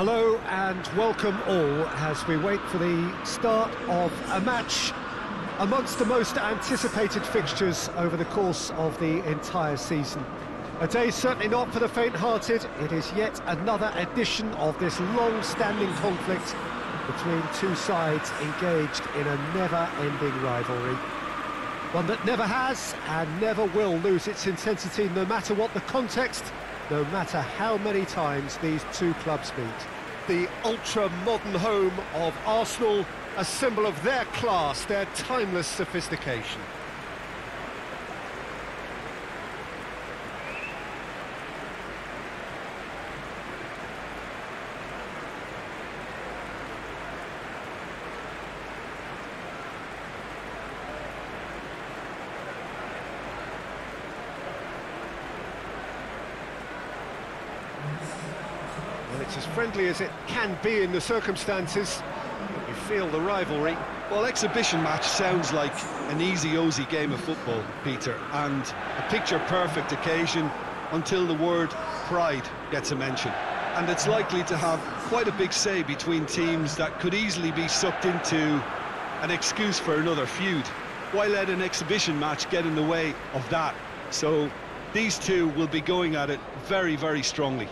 Hello and welcome all as we wait for the start of a match amongst the most anticipated fixtures over the course of the entire season. A day certainly not for the faint-hearted, it is yet another edition of this long-standing conflict between two sides engaged in a never-ending rivalry. One that never has and never will lose its intensity no matter what the context, no matter how many times these two clubs meet. The ultra-modern home of Arsenal, a symbol of their class, their timeless sophistication. Well, it's as friendly as it can be in the circumstances. You feel the rivalry. Well, exhibition match sounds like an easy-ozy game of football, Peter, and a picture-perfect occasion until the word pride gets a mention. And it's likely to have quite a big say between teams that could easily be sucked into an excuse for another feud. Why let an exhibition match get in the way of that? So these two will be going at it very, very strongly.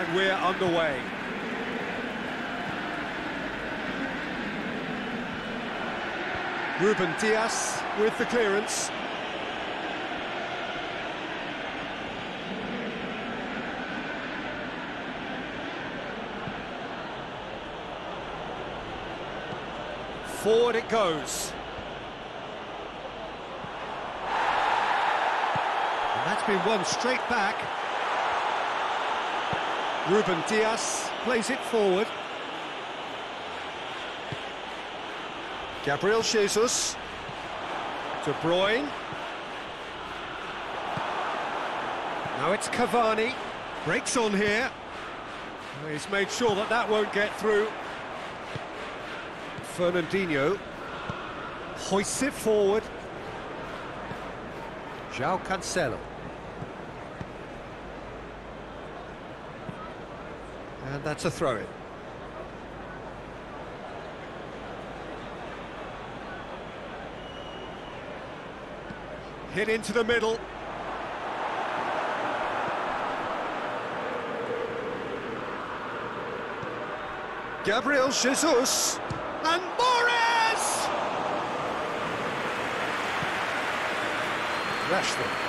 And we're underway. Ruben Dias with the clearance. Forward it goes. And that's been won straight back. Ruben Dias plays it forward. Gabriel Jesus. De Bruyne. Now it's Cavani. Breaks on here. He's made sure that that won't get through. Fernandinho. Hoists it forward. João Cancelo. And that's a throw-in. Hit into the middle. Gabriel Jesus. And Mahrez! Rashford.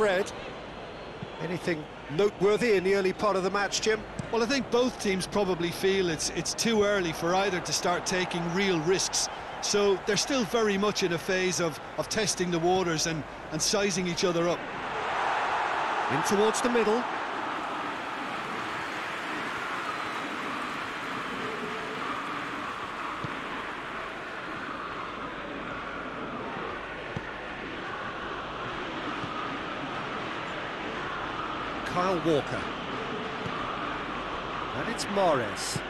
Fred. Anything noteworthy in the early part of the match, Jim? Well, I think both teams probably feel it's it's too early for either to start taking real risks. So they're still very much in a phase of, of testing the waters and, and sizing each other up. In towards the middle. Walker. And it's Mahrez.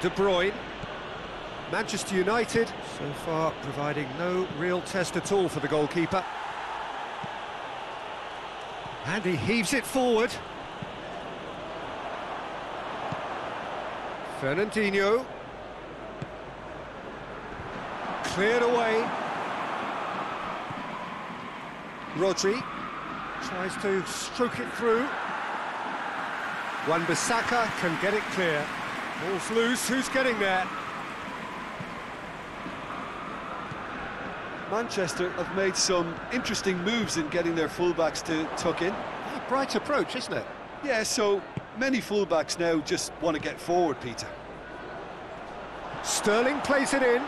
De Bruyne. Manchester United, so far providing no real test at all for the goalkeeper. And he heaves it forward. Fernandinho. Cleared away. Rodri tries to stroke it through. Wan-Bissaka can get it clear. Ball's loose, who's getting there? Manchester have made some interesting moves in getting their fullbacks to tuck in. A bright approach, isn't it? Yeah, so many fullbacks now just want to get forward, Peter. Sterling plays it in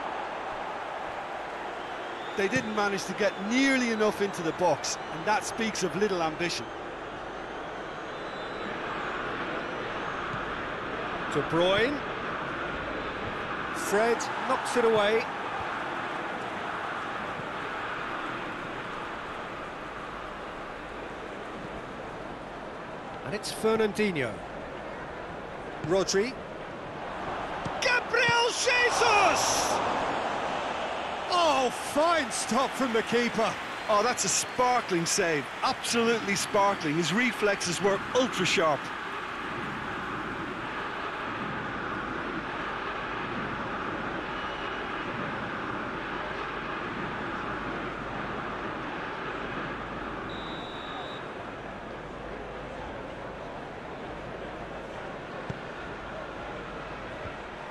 they didn't manage to get nearly enough into the box, and that speaks of little ambition. De Bruyne. Fred knocks it away. And it's Fernandinho. Rodri. Gabriel Jesus! Oh, fine stop from the keeper. Oh, that's a sparkling save. Absolutely sparkling. His reflexes were ultra sharp.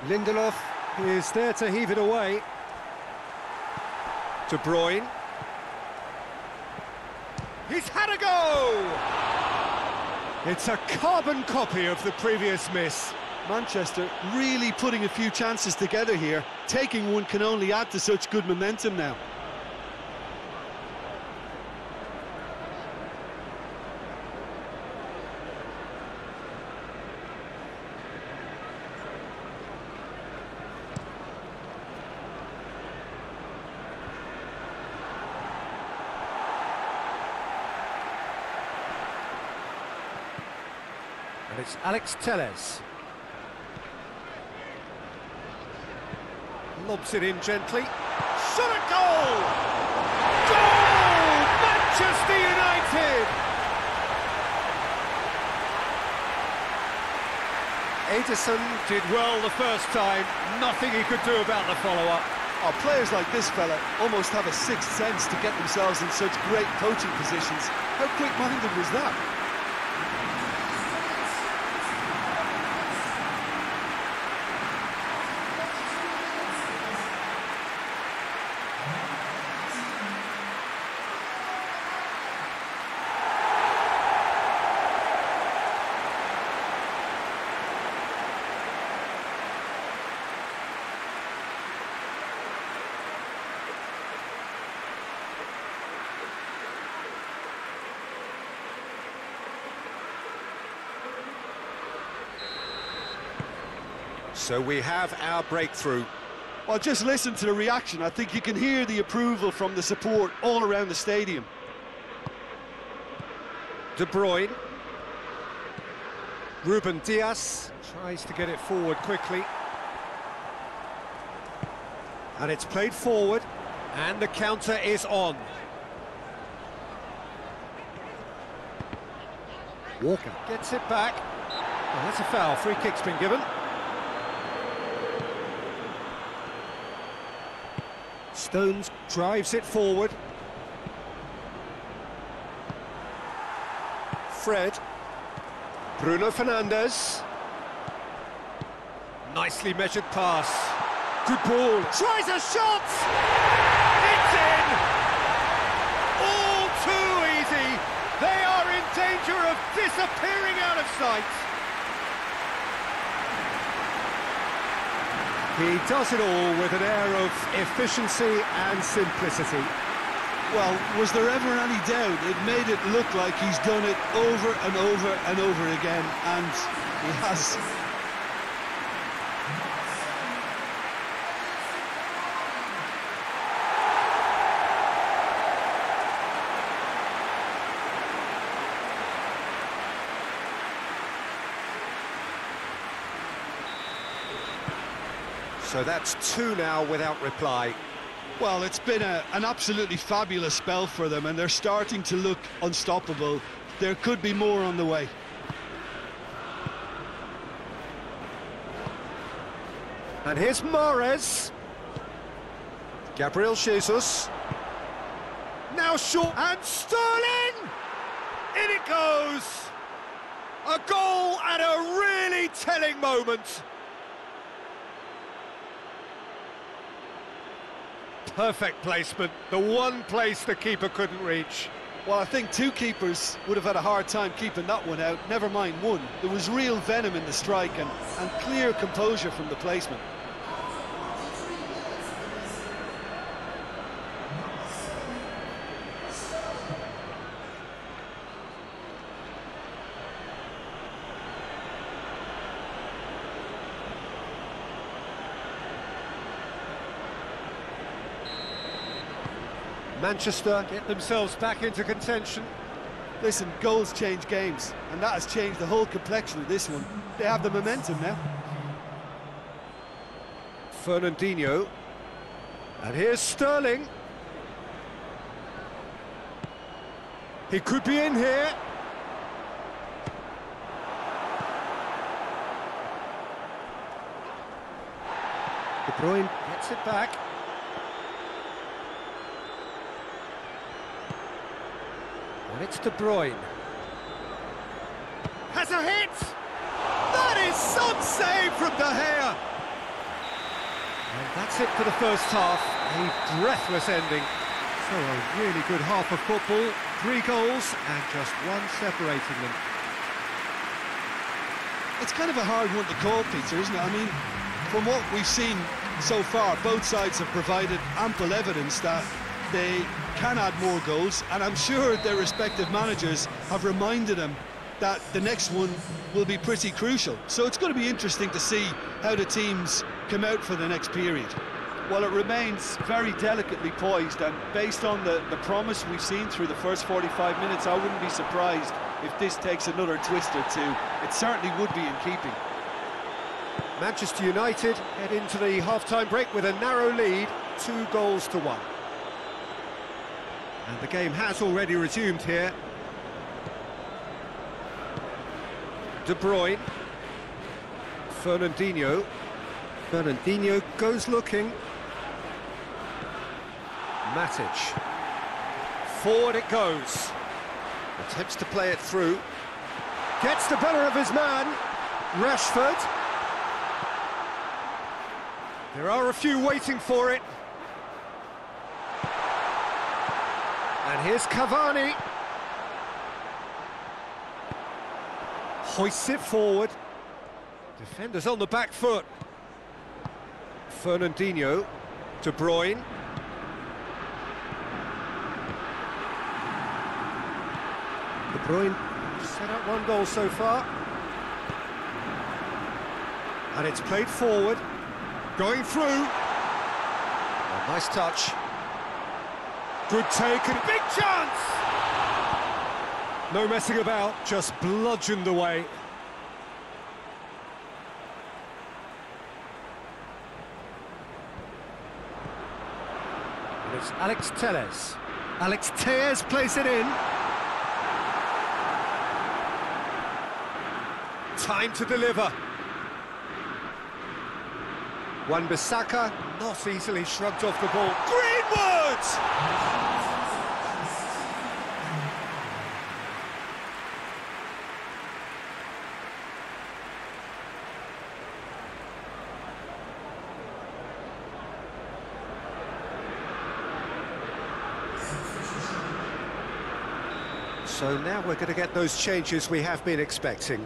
Lindelof is there to heave it away. De Bruyne. He's had a go! It's a carbon copy of the previous miss. Manchester really putting a few chances together here. Taking one can only add to such good momentum now. Alex Telles. Lobs it in gently. Shot a goal! Goal! Manchester United! Ederson did well the first time. Nothing he could do about the follow-up. Oh, players like this fella almost have a sixth sense to get themselves in such great coaching positions. How quick-minded was that? So we have our breakthrough. Well, just listen to the reaction. I think you can hear the approval from the support all around the stadium. De Bruyne. Ruben Dias tries to get it forward quickly. And it's played forward, and the counter is on. Walker gets it back. Oh, that's a foul. Free kick's been given. Stones drives it forward. Fred. Bruno Fernandes. Nicely measured pass. Good ball. Tries a shot! It's in! All too easy. They are in danger of disappearing out of sight. He does it all with an air of efficiency and simplicity. Well, was there ever any doubt? It made it look like he's done it over and over and over again, and he has. So that's two now without reply. Well, it's been a, an absolutely fabulous spell for them, and they're starting to look unstoppable. There could be more on the way. And here's Mahrez. Gabriel Jesus. Now short and Sterling! In it goes! A goal at a really telling moment. Perfect placement, the one place the keeper couldn't reach. Well, I think two keepers would have had a hard time keeping that one out, never mind one. There was real venom in the strike and, and clear composure from the placement. Manchester get themselves back into contention. Listen, goals change games, and that has changed the whole complexion of this one. They have the momentum now. Fernandinho. And here's Sterling. He could be in here. De Bruyne gets it back. And it's De Bruyne. Has a hit! That is some save from De Gea! And that's it for the first half. A breathless ending. So a really good half of football. Three goals and just one separating them. It's kind of a hard one to call, Peter, isn't it? I mean, from what we've seen so far, both sides have provided ample evidence that they can add more goals, and I'm sure their respective managers have reminded them that the next one will be pretty crucial. So it's going to be interesting to see how the teams come out for the next period. Well, it remains very delicately poised, and based on the, the promise we've seen through the first 45 minutes, I wouldn't be surprised if this takes another twist or two. It certainly would be in keeping. Manchester United head into the half-time break with a narrow lead, two goals to one. And the game has already resumed here. De Bruyne. Fernandinho. Fernandinho goes looking. Matic. Forward it goes. Attempts to play it through. Gets the better of his man. Rashford. There are a few waiting for it. And here's Cavani. Hoists it forward. Defenders on the back foot. Fernandinho. to Bruyne. De Bruyne set up one goal so far. And it's played forward. Going through. Oh, nice touch. Good take and big chance! No messing about, just bludgeoned away. And it's Alex Telles. Alex Telles plays it in. Time to deliver. Wan-Bissaka not easily shrugged off the ball. Greenwood! So now we're going to get those changes we have been expecting.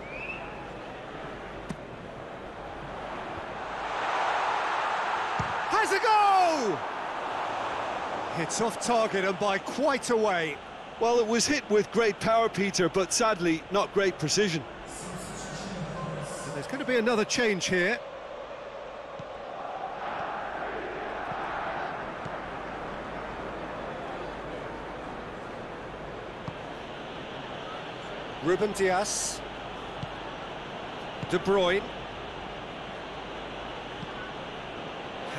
Has a go! Hits off target and by quite a way. Well, it was hit with great power, Peter, but sadly, not great precision. And there's going to be another change here. Ruben Dias. De Bruyne.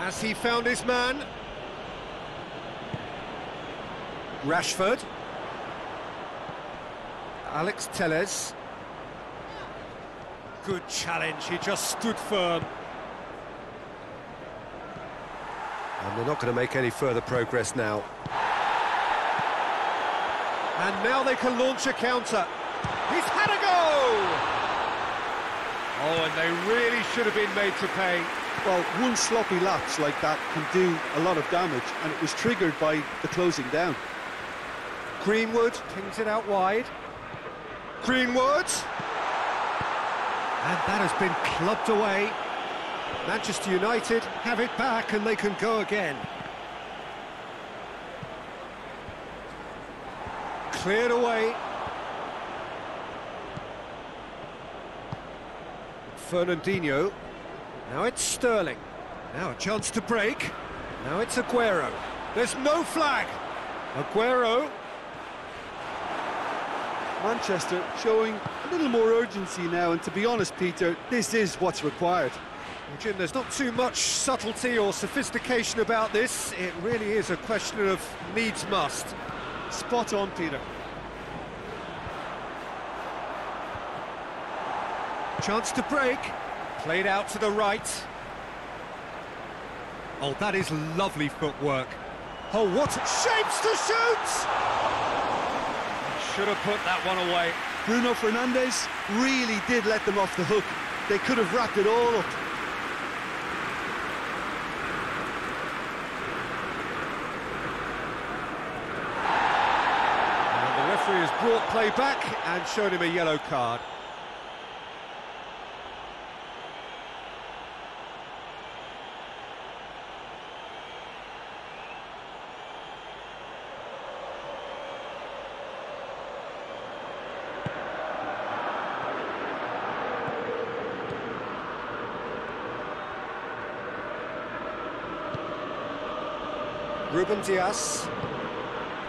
Has he found his man? Rashford. Alex Telles. Good challenge, he just stood firm. And they're not going to make any further progress now. And now they can launch a counter. He's had a go! Oh, and they really should have been made to pay. Well, one sloppy lapse like that can do a lot of damage, and it was triggered by the closing down. Greenwood pings it out wide. Greenwood! And that has been clubbed away. Manchester United have it back and they can go again. Cleared away. Fernandinho. Now it's Sterling. Now a chance to break. Now it's Aguero. There's no flag. Aguero. Manchester showing a little more urgency now, and to be honest, Peter, this is what's required. Well, Jim, there's not too much subtlety or sophistication about this. It really is a question of needs must. Spot on, Peter. Chance to break. Played out to the right. Oh, that is lovely footwork. Oh, what shapes to shoot! Should have put that one away. Bruno Fernandes really did let them off the hook. They could have wrapped it all up. And the referee has brought play back and shown him a yellow card. Ruben Dias.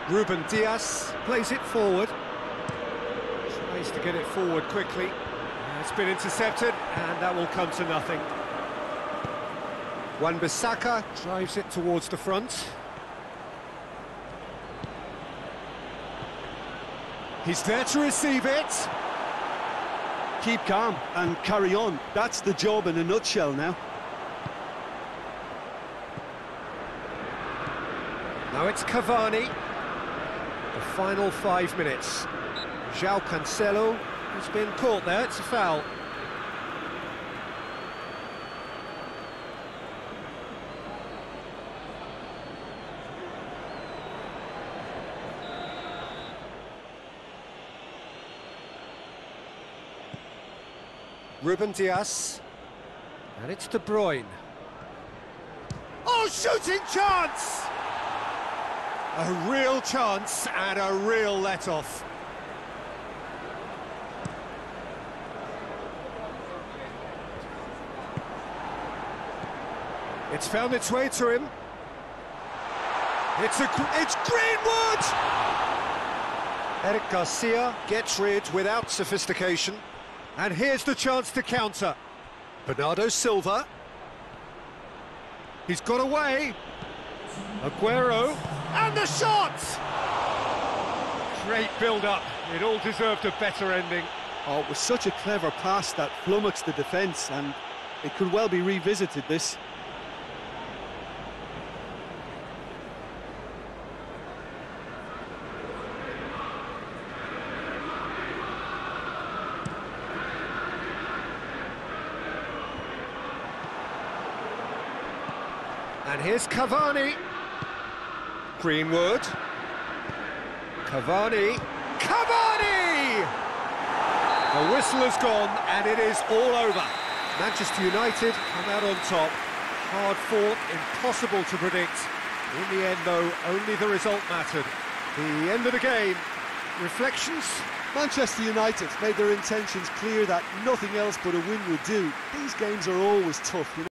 Ruben Dias plays it forward. Tries to get it forward quickly. Uh, it's been intercepted, and that will come to nothing. Wan Bissaka drives it towards the front. He's there to receive it. Keep calm and carry on. That's the job in a nutshell now. Now it's Cavani. The final five minutes. João Cancelo has been caught there, it's a foul. Ruben Dias. And it's De Bruyne. Oh, shooting chance! A real chance and a real let-off. It's found its way to him. It's a, it's Greenwood! Eric Garcia gets rid without sophistication. And here's the chance to counter. Bernardo Silva. He's got away. Aguero. And the shot! Great build-up. It all deserved a better ending. Oh, it was such a clever pass that flummoxed the defence, and it could well be revisited, this. And here's Cavani. Greenwood. Cavani. Cavani! The whistle has gone and it is all over. Manchester United come out on top. Hard fought, impossible to predict. In the end, though, only the result mattered. The end of the game. Reflections? Manchester United made their intentions clear that nothing else but a win would do. These games are always tough, you know.